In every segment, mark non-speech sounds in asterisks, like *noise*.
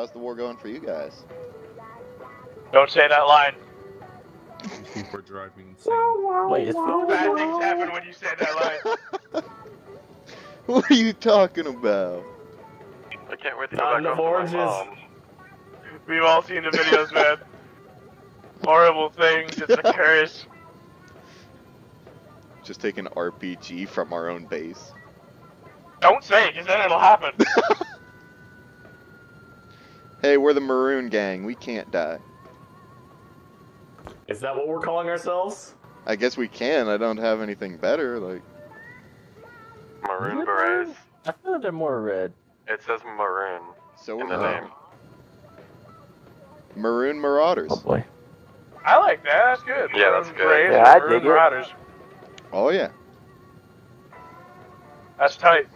How's the war going for you guys. Don't say that line. These people are driving insane. Wait, it's Bad things happen when you say that line. *laughs* what are you talking about? I can't wait to Not go back home to my mom. We've all seen the videos, *laughs* man. Horrible things just occurs. Just take an RPG from our own base. Don't say it, because then it'll happen. *laughs* Hey, we're the Maroon Gang. We can't die. Is that what we're calling ourselves? I guess we can. I don't have anything better. Like, Maroon berets. I feel like they're more red. It says maroon so in the uh, name. Maroon Marauders. Oh boy. I like that, that's good. Yeah, that's good. Braves Yeah, I and dig it. Marauders. Oh yeah. That's tight.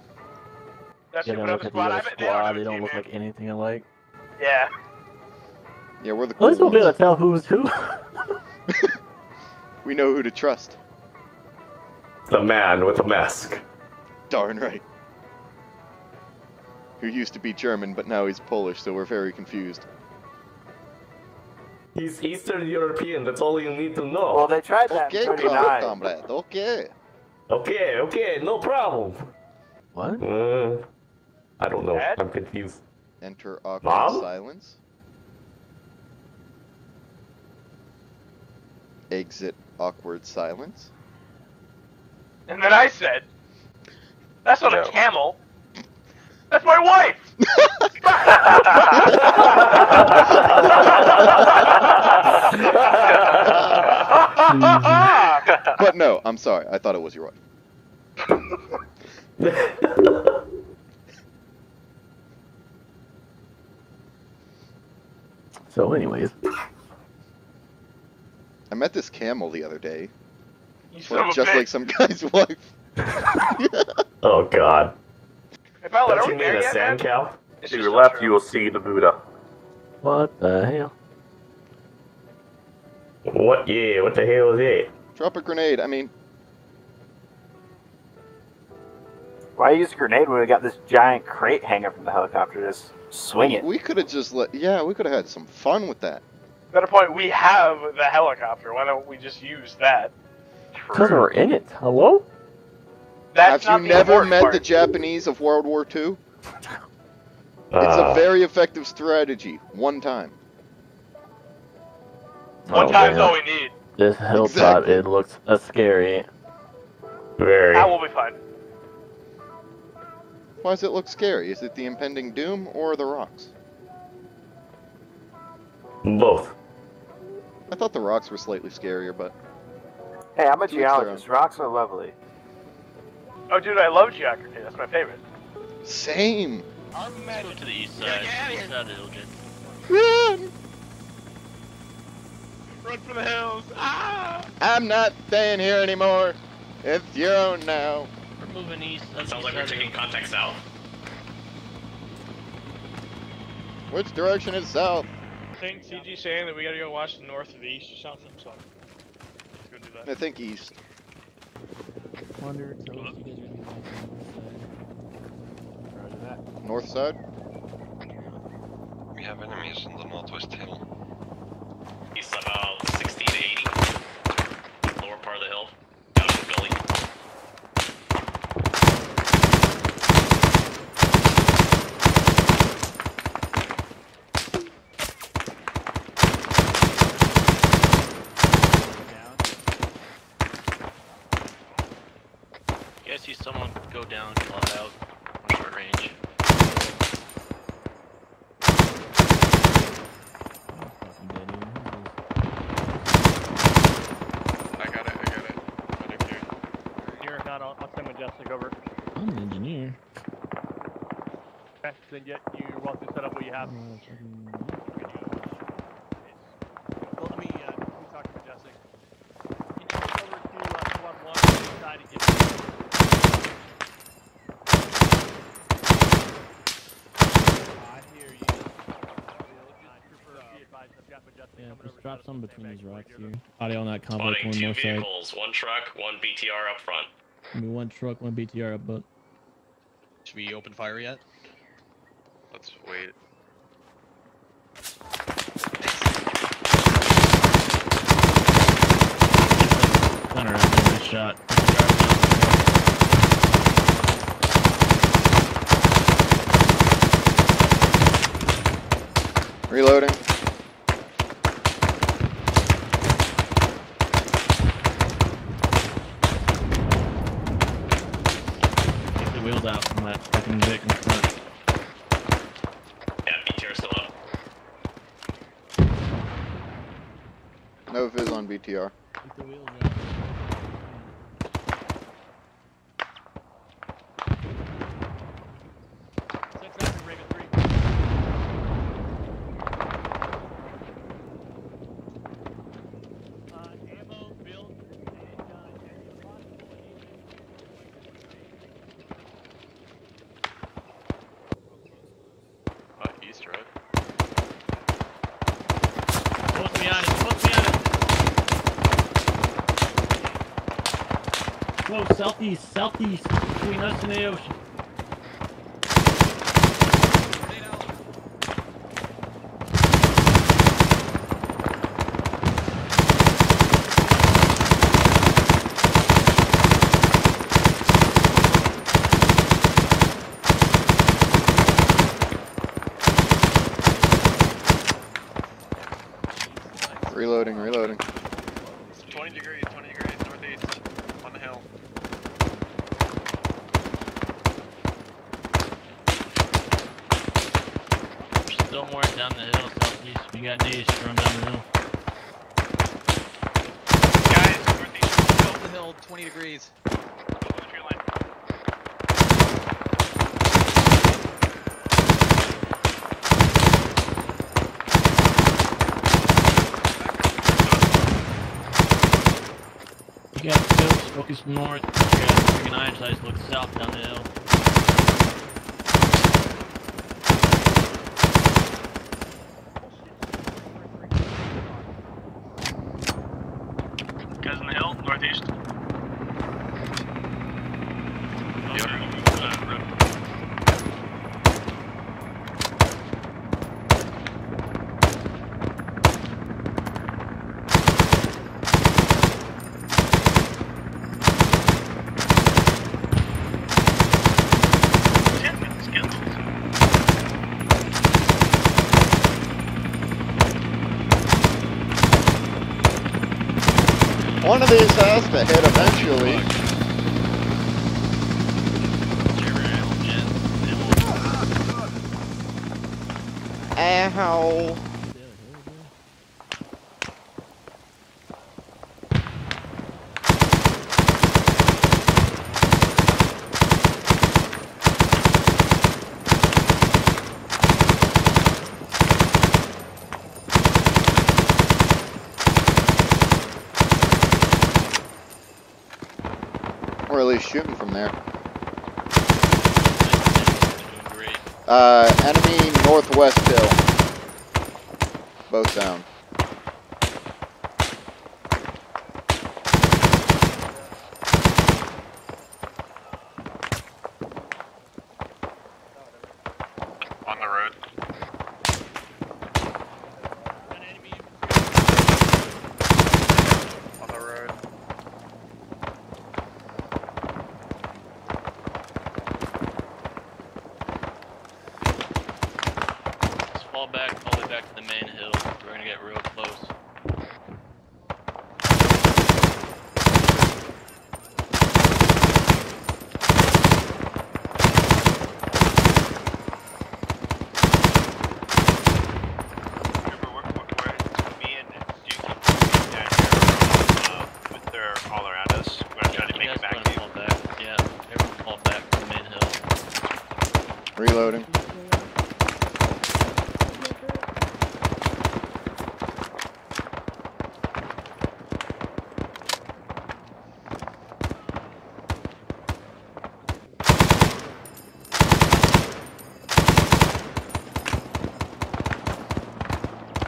That's Yeah, yeah, they look another at the squad. I other bet they don't They don't look like anything alike. Yeah. Yeah, we're the At least we'll be able to tell who's who. *laughs* We know who to trust. the man with the mask. Darn right. Who used to be German, but now he's Polish, so we're very confused. He's Eastern European. That's all you need to know. Well, they tried that Okay, in com- 39. comrade. Okay. Okay, okay, no problem. What? Uh, I don't know. Dad? I'm confused. Enter awkward Mom? silence. Exit awkward silence. And then I said, that's not No. a camel. That's my wife! *laughs* *laughs* But no, I'm sorry. I thought it was your wife. *laughs* so, anyways, I met this camel the other day. you son of a just bitch. like some guy's *laughs* wife. *laughs* oh god. Hey, Paolo, Don't are you we mean there a yet, sand cow? It's To just your not left, true. you will see the Buddha. What the hell? What? Yeah, what the hell is it? Drop a grenade. I mean, Why use a grenade when we got this giant crate hanging from the helicopter? Just swing it. we could have just let. Yeah, we could have had some fun with that. Better point, we have the helicopter. Why don't we just use that? Because we're in it. Hello? That's Have not you the never met part. the Japanese of World War II? *laughs* It's Uh, a very effective strategy. One time. One oh, time's man. all we need. This hilltop, Exactly. it looks uh, scary. Very. That will be fine. Why does it look scary? Is it the impending doom or the rocks? Both. I thought the rocks were slightly scarier, but Hey, I'm a To each their geologist. Rocks are lovely. Oh, dude, I love geography. That's my favorite. same. Let's go to the east side. get outta here. East side. Run! Run for the hills. Ah! I'm not staying here anymore. It's your own now. We're moving east. That sounds like we're taking contact south. Which direction is south? I think CG saying that we gotta go watch the north of the east or something, so let's go do that. I think east. Wonder if you guys are gonna be like North side? We have enemies on the northwest hill. East about uh, 60 to 80. Lower part of the hill. Down in the gully. You guys see someone go down, fly out on short range. fucking dead here. I got it, I got it. Medic here. Here, not, I'll, I'll send Majestic over. I'm an engineer. Okay, then get, you're welcome to set up what you have. between these rocks here. Audio on that combo. Spotting one two north vehicles, side. one truck, one BTR up front. One truck, one BTR up, but. Should we open fire yet? Let's wait. Gunner, nice shot. Reloading. TR. close southeast, southeast between us and the ocean. angled 20 degrees. Yeah, focus north. Yeah, freaking south down the hill. One of these has to hit eventually. Ow. shooting from there. Uh, enemy northwest hill. Both down. back to the main.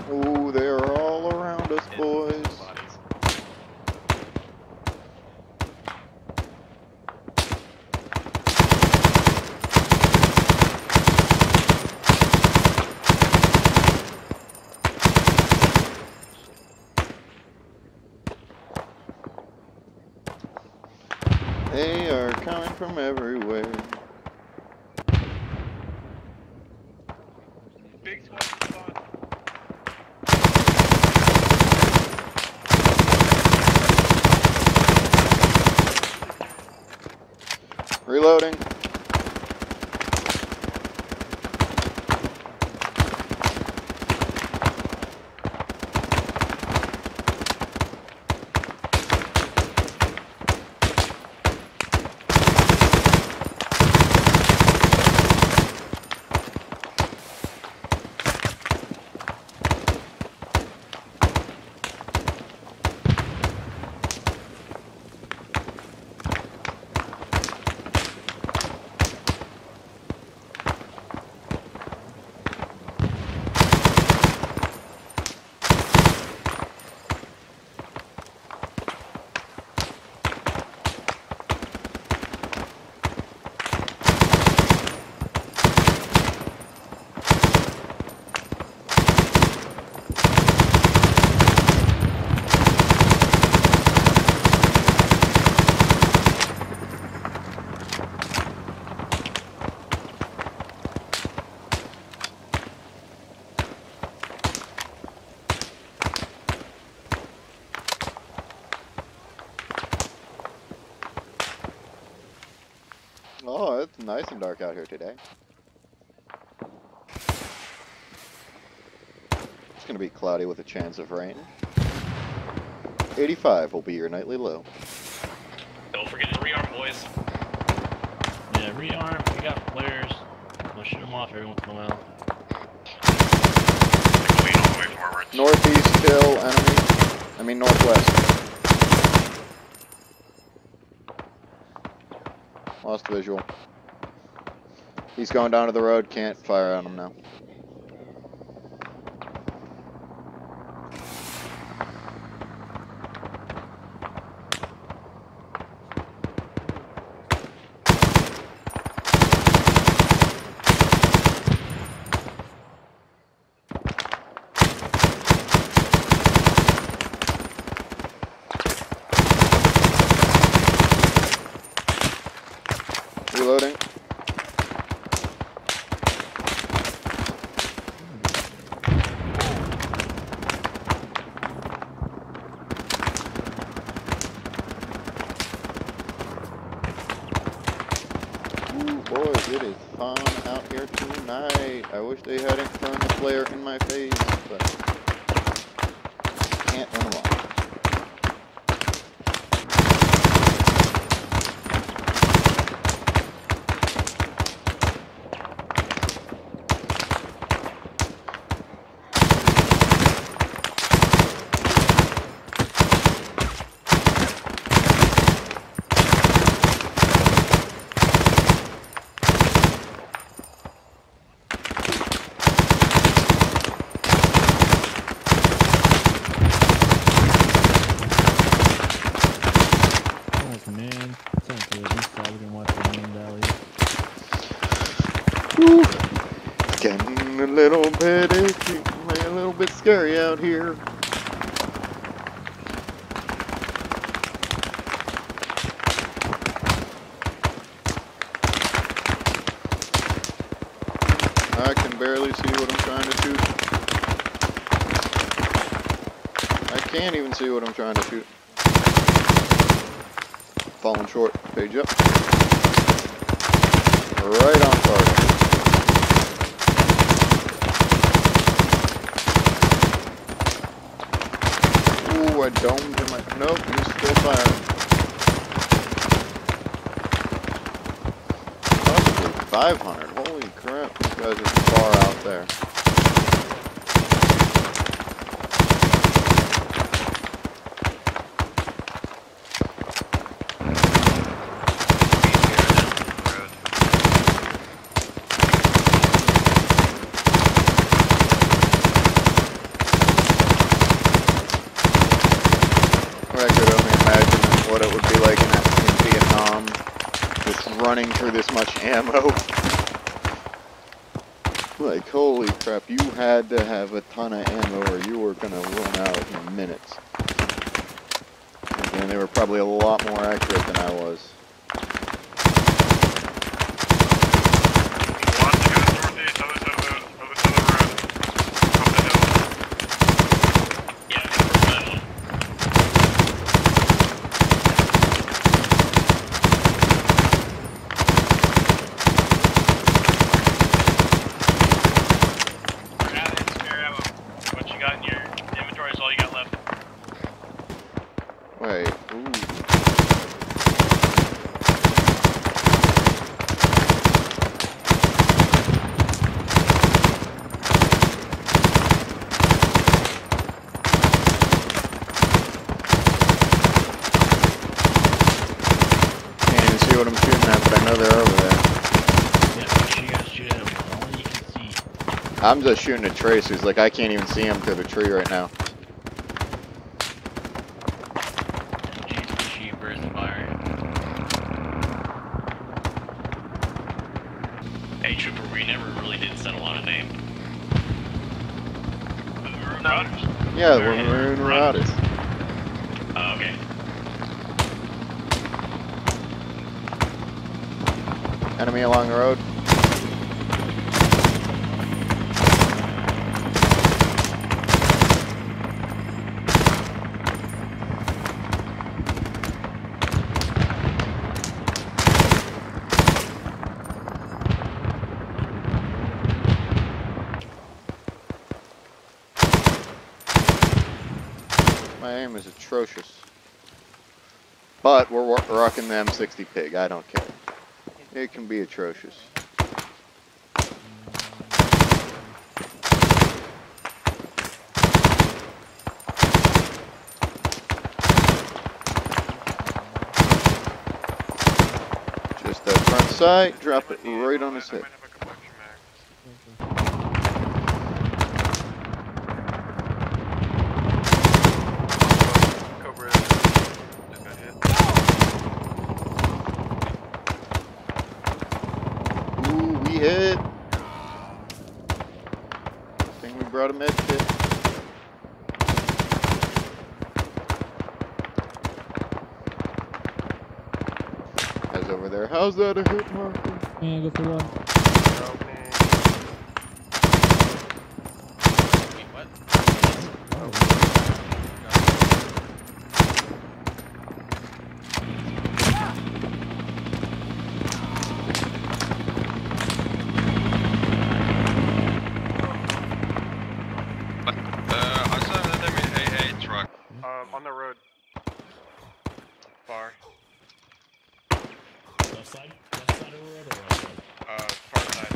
Oh, they are all around us, boys. They are coming from everywhere. Nice and dark out here today. It's gonna be cloudy with a chance of rain. 85 will be your nightly low. Don't forget to rearm, boys. Yeah, rearm. We got flares. We'll shoot them off every once in a while. All the way forward. Northeast hill enemy. I mean northwest. Lost visual. He's going down to the road. Can't fire on him now. Reloading. Ooh, boys, it is fun out here tonight. I wish they hadn't thrown the flare in my face, but can't win them all. Oh man, sounds good. This side we can watch the main valley. Whew. Getting a little bit itchy, a little bit scary out here. I can barely see what I'm trying to shoot. I can't even see what I'm trying to shoot. Falling short. Page up. Right on target. I domed him. I- Nope, he's still firing. Possibly 500. Holy crap, these guys are far out there. I could only imagine what it would be like in, in Vietnam, just through this much ammo. Like, holy crap, you had to have a ton of ammo or you were gonna run out in minutes. And they were probably a lot more accurate than I was. know they're over there. Yeah, make sure you guys shoot at them. All you can see. I'm just shooting at tracers. Like I can't even see him through the tree right now. And Jesus. Hey, Trooper, we never really did settle on a lot of name. Marauders. Yeah, we're maroon marauders. Oh, okay. Enemy along the road. Aim is atrocious. But we're rocking the M60 pig. I don't care. It can be atrocious. Just that front sight, drop it right on his head. might have a collection mag. Cobra. Just got hit. Ooh, we hit. Think we brought a med kit. Guys over there. How's that a hit marker? Yeah, go for one what? Uh, I saw an enemy AA truck. Um, on the road. Far. Left side? Left side of the road or right side? Uh, far side.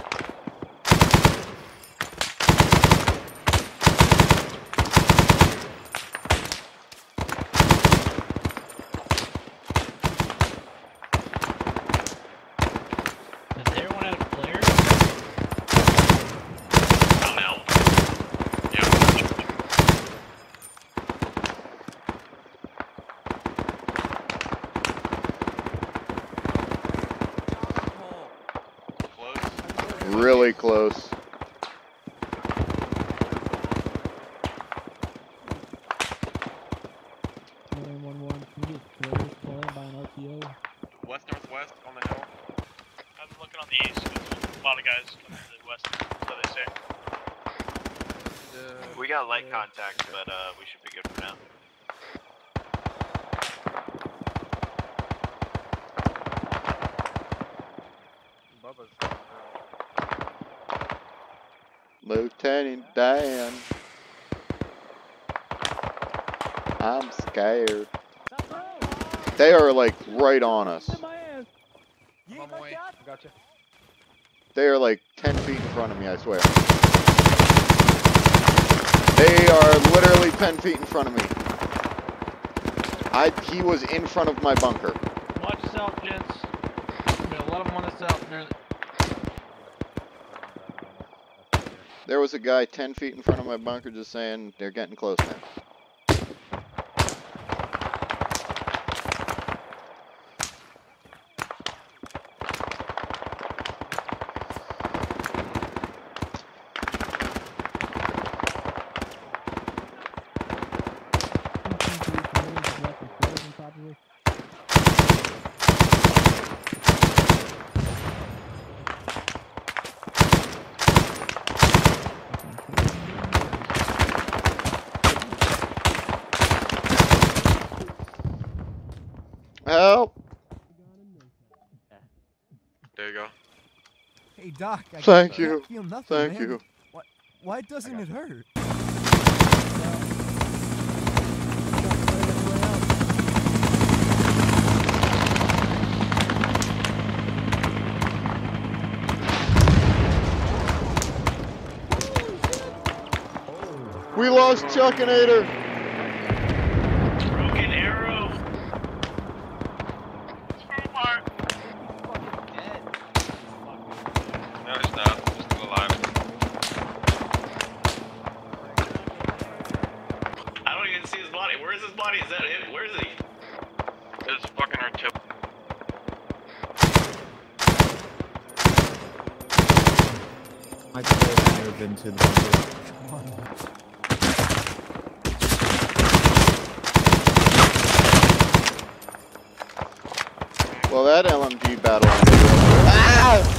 Does everyone have flares? I'm out. Yeah. Close. Really close. One one one. Can you get players playing by an RTO? West northwest on the hill. I'm looking on the east. There's a lot of guys coming to the west, so they say. We got light contact, but uh, we should be good for now. Lieutenant Dan. I'm scared. They are like right on us. They are like 10 feet in front of me, I swear. They are literally 10 feet in front of me. I, he was in front of my bunker. Watch gents. Got a lot of them on the south. Near the... There was a guy 10 feet in front of my bunker just saying they're getting close now. Help! There you go. Hey Doc, I Thank can't you. feel nothing, Thank man. you. Why doesn't it hurt? We lost Chuck and Chuckinator! Broken arrow. Where's his body? Is that it? Where is he? It's fucking artillery. My player's never been to the bunker. Well, that LMG battle ended real quick. Ah!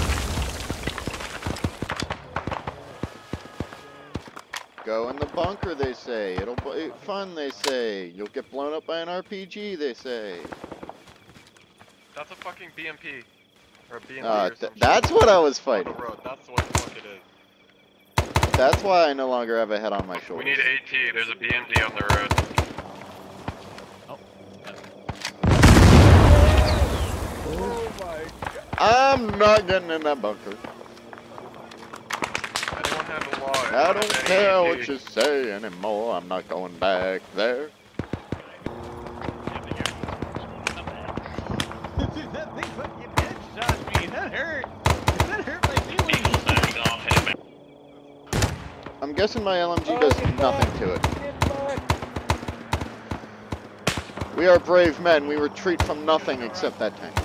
Go in the bunker, they say. It'll be fun, they say. You'll get blown up by an RPG, they say. That's a fucking BMP. Or a BMP Uh, or th- that's what I was On fighting. the road. That's what the fuck it is. That's why I no longer have a head on my shoulder. We need AT. There's a BMD on the road. Oh. oh my God. I'm not getting in that bunker. Anyone have a law? I don't care what you say anymore. I'm not going back there. Dude, that thing fucking headshot me. That hurt. That hurt my feelings. Back off, hit him. I'm guessing my LMG does nothing to it. We are brave men. We retreat from nothing except that tank.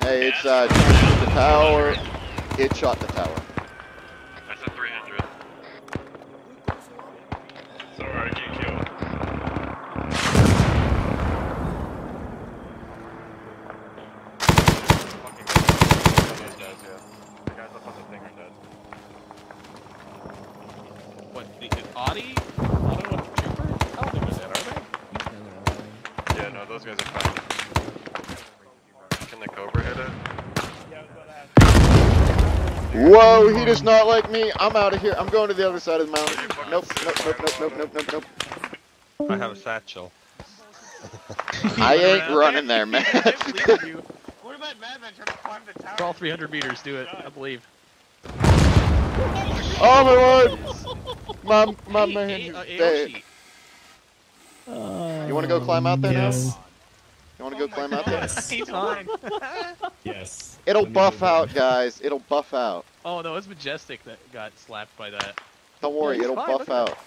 Hey, it's uh, the tower. It shot the tower. That's a 300. Sorry, I get killed. Fucking guys dead, yeah. The guys up on the thing are dead. What, the Audi? Auto and Trooper? I don't think they're dead, are they? Yeah, no, those guys are fine. Can the Cobra hit it? Whoa, he does not like me. I'm out of here. I'm going to the other side of the mountain. Nope, nope, nope, nope, nope, nope, nope, nope. I have a satchel. *laughs* I ain't running there, man. *laughs* What about Madman trying to climb the tower? For all 300 meters, do it, I believe. oh my word! My, *laughs* my man A- is uh, dead. You want to go climb out there Yes. now? You want to go climb out there? He's fine. Yes. It'll buff out, guys. It'll buff out. Oh no, it's Majestic that got slapped by that. Don't worry, he's it'll fine, buff look at out.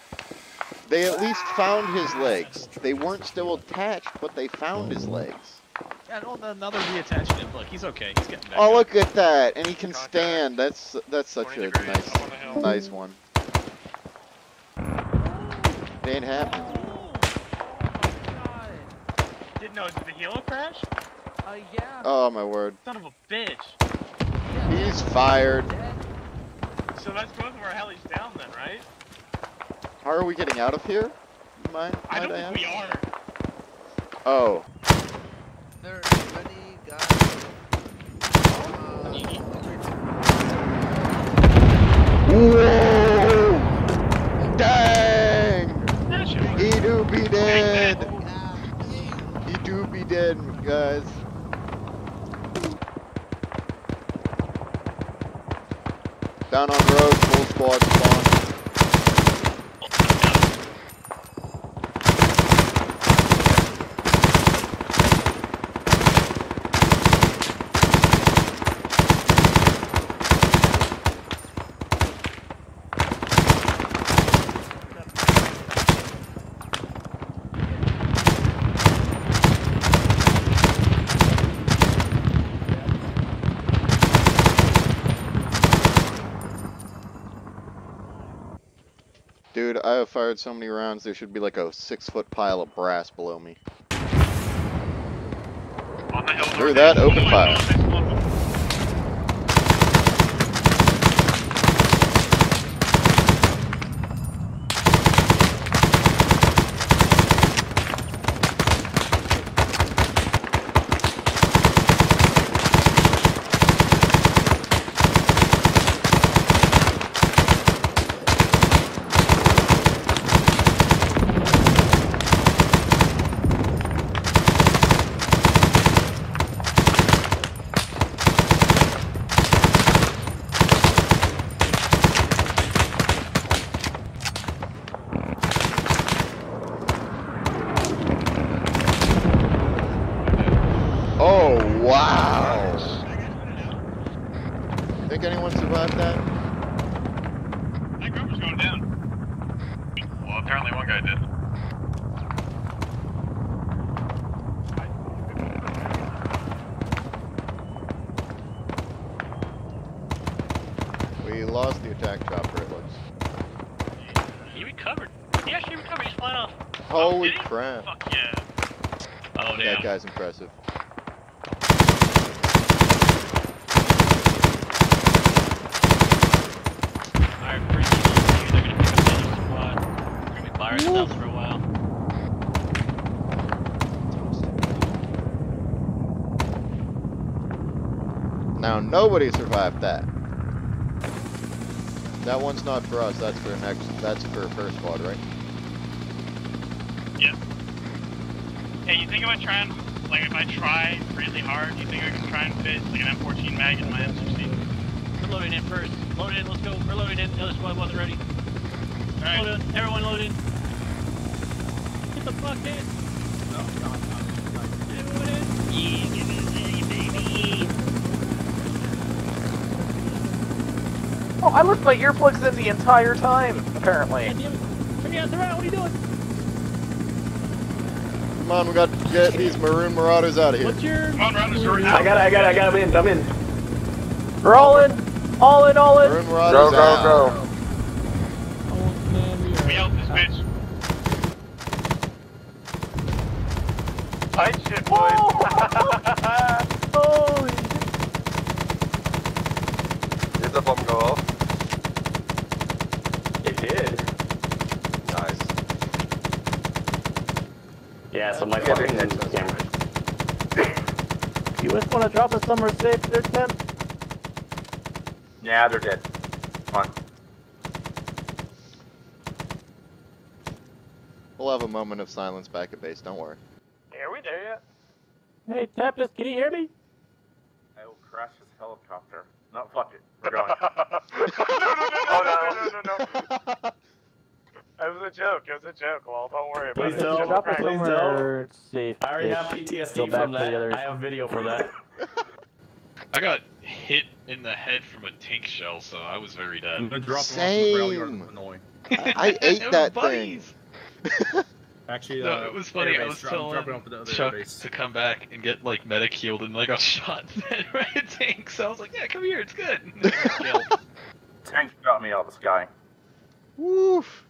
They at least found his legs. They weren't still attached, but they found his legs. Yeah, no, no, now they're reattaching him. Look, he's okay. He's getting back. Oh, up. look at that, and he can Contact. stand. That's that's such a degrees, nice, on nice one. It ain't happening. Did no? Did the helo crash? Uh, yeah. Oh my word, Son of a bitch. He's fired. So that's both of our helis down then, right? How are we getting out of here? Mind, I don't might think we are. Oh, There, ready, guys. whoa! Dang! He do be dead. He do be dead, guys. Down on road, full squad spawn. Dude, I have fired so many rounds, there should be like a six foot pile of brass below me. On the hill. Through that, open fire. Lost the attack chopper, it looks. He recovered. He actually recovered. He's flying off. Holy oh, he? crap. Fuck yeah. Oh, damn. That guy's impressive. Alright, pretty much. They're gonna pick up the other squad. We're gonna be by ourselves for a while. Now nobody survived that. That one's not for us, that's for next that's for first squad, right? Yeah. Hey, you think about trying, like if I try really hard, you think I can try and fit like an M14 mag in my M16? We're loading in first. Load in, let's go. We're loading in. The other squad wasn't ready. Alright. Load in. Everyone load in. Get the fuck in. Everyone in. Yeah, give it a city, baby. Oh, I left my earplugs in the entire time, apparently. God damn it. Turn around. What are you doing? Come on, we got to get these maroon marauders out of here. What's your... Come on, round this I got it, I got it, I got it, I'm in, I'm in. We're all in! All in, all in! Maroon marauders out. Oh, man, we We are... out this bitch. Tight shit, boys. Holy Did the bomb go off? It did. Nice. Yeah, so my Yeah, fucking they did. camera. You just want to drop us somewhere safe there, Tim? Yeah, they're dead. Come on. We'll have a moment of silence back at base, don't worry. Are we there yet? Hey, Tempest, can you hear me? I will crash this helicopter. No, fuck it. We're going. *laughs* oh no, no, no, no, no. It was a joke. It was a joke. Well, don't worry about Please it. don't. Just Drop us prank. somewhere safe. I already have PTSD from the that. others. I have video for that. *laughs* I got hit in the head from a tank shell, so I was very dead. gonna drop them off the rail Same. I, I *laughs* ate that buddies. thing. *laughs* Actually, No, uh, it was funny. I was drop- I'm telling dropping off at the other Chuck airbase. to come back and get like medic healed, and like I got *laughs* shot in the by a tank. So I was like, "Yeah, come here, it's good." And then I got killed. Tank shot me out of the sky. Woof.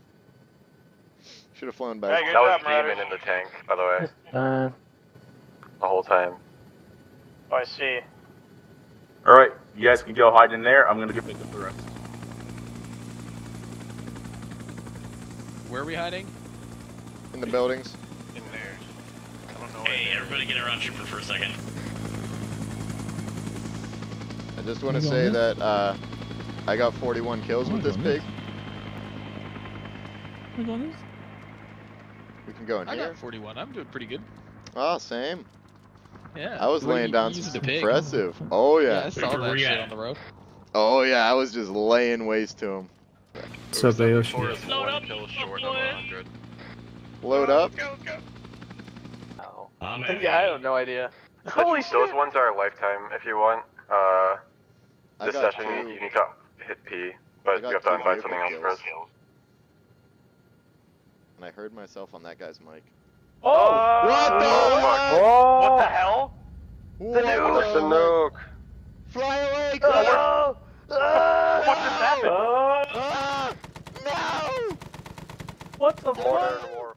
Should have flown Hey, back. good That was job, Demon in the tank, by the way, Uh, the whole time. Oh, I see. Alright, you guys can go hide in there. I'm gonna go pick up the rest. Where are we hiding? In the buildings. In there. I don't know. Hey, everybody get around Trooper for a second. I just want to say that uh, I got 41 kills with this pig. Who's on this? We can go in I here. got 41. I'm doing pretty good. Oh, same. Yeah. I was Where laying you- down you some used impressive. Oh Yeah, I saw that shit on the road. Oh yeah. I was just laying waste to him. What's up, Ayoshi? Four is Load up, kill you short of 100. Load up. Go, go. I'm *laughs* Yeah, I have no idea. *laughs* Holy Those ones are a lifetime if you want. Uh, this session two. you need to hit P, I but you have to two find vehicle something else first. And I heard myself on that guy's mic. Oh! What the fuck? heck? Oh! What the hell? What What's the nuke? Fly away, Oh! Connor! Ah! What just happened? Oh! Ah! No! What the fuck? Modern